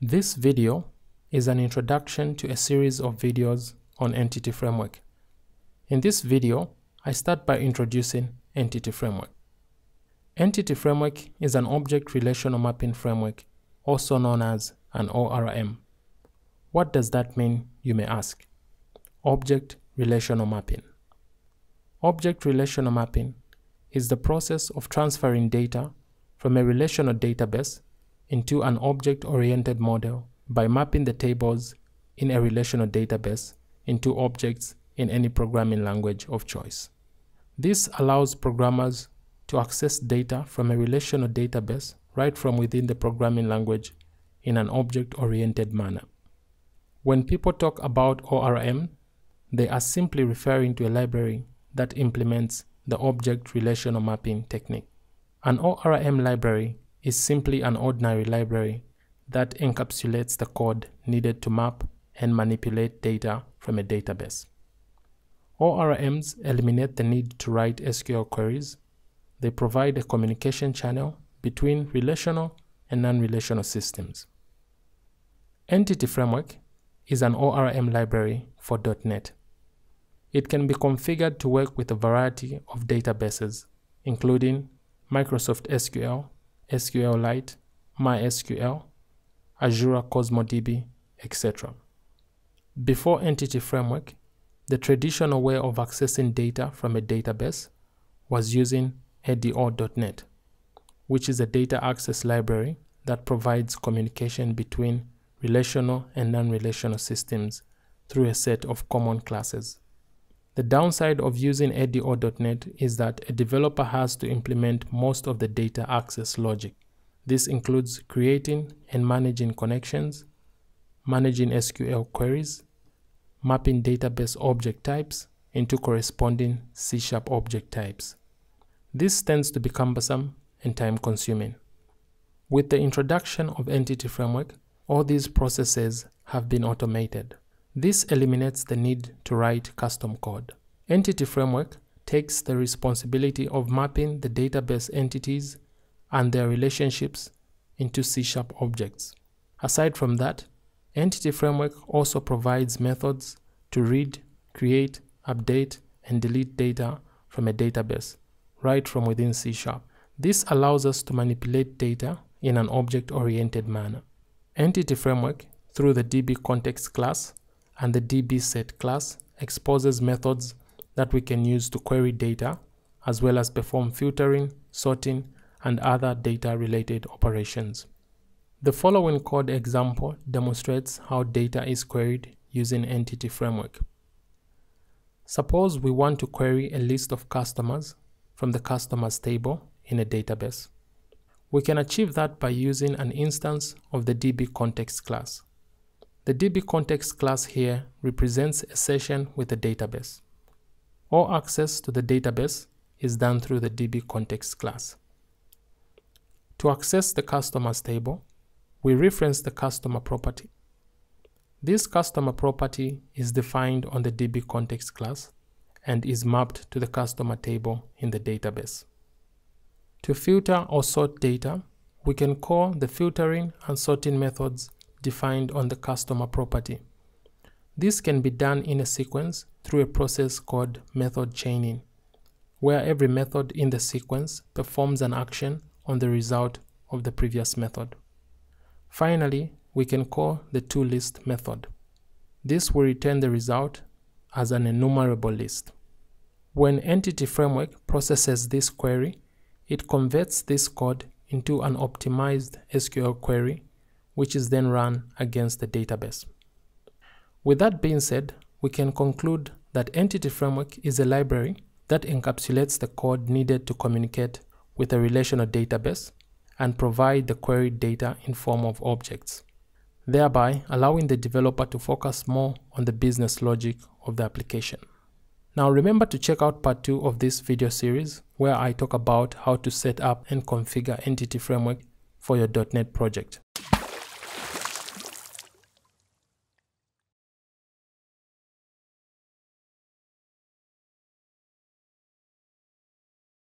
This video is an introduction to a series of videos on Entity Framework. In this video, I start by introducing Entity Framework. Entity Framework is an object relational mapping framework, also known as an ORM. What does that mean, you may ask? Object Relational Mapping. Object Relational Mapping is the process of transferring data from a relational database into an object-oriented model by mapping the tables in a relational database into objects in any programming language of choice. This allows programmers to access data from a relational database right from within the programming language in an object-oriented manner. When people talk about ORM, they are simply referring to a library that implements the object relational mapping technique. An ORM library is simply an ordinary library that encapsulates the code needed to map and manipulate data from a database. ORMs eliminate the need to write SQL queries. They provide a communication channel between relational and non-relational systems. Entity Framework is an ORM library for .NET. It can be configured to work with a variety of databases, including Microsoft SQL, SQLite, MySQL, Azure CosmoDB, etc. Before Entity Framework, the traditional way of accessing data from a database was using ADO.NET, which is a data access library that provides communication between relational and non-relational systems through a set of common classes. The downside of using ADO.NET is that a developer has to implement most of the data access logic. This includes creating and managing connections, managing SQL queries, mapping database object types into corresponding C-sharp object types. This tends to be cumbersome and time-consuming. With the introduction of Entity Framework, all these processes have been automated. This eliminates the need to write custom code. Entity Framework takes the responsibility of mapping the database entities and their relationships into C-sharp objects. Aside from that, Entity Framework also provides methods to read, create, update, and delete data from a database right from within C-sharp. This allows us to manipulate data in an object-oriented manner. Entity Framework, through the DB context class, and the dbset class exposes methods that we can use to query data as well as perform filtering, sorting, and other data-related operations. The following code example demonstrates how data is queried using Entity Framework. Suppose we want to query a list of customers from the customers table in a database. We can achieve that by using an instance of the DB context class. The DB context class here represents a session with a database. All access to the database is done through the DB context class. To access the customers table, we reference the customer property. This customer property is defined on the DB context class and is mapped to the customer table in the database. To filter or sort data, we can call the filtering and sorting methods defined on the customer property. This can be done in a sequence through a process called method chaining, where every method in the sequence performs an action on the result of the previous method. Finally, we can call the toList method. This will return the result as an enumerable list. When Entity Framework processes this query, it converts this code into an optimized SQL query which is then run against the database. With that being said, we can conclude that Entity Framework is a library that encapsulates the code needed to communicate with a relational database and provide the queried data in form of objects, thereby allowing the developer to focus more on the business logic of the application. Now remember to check out part 2 of this video series where I talk about how to set up and configure Entity Framework for your .NET project.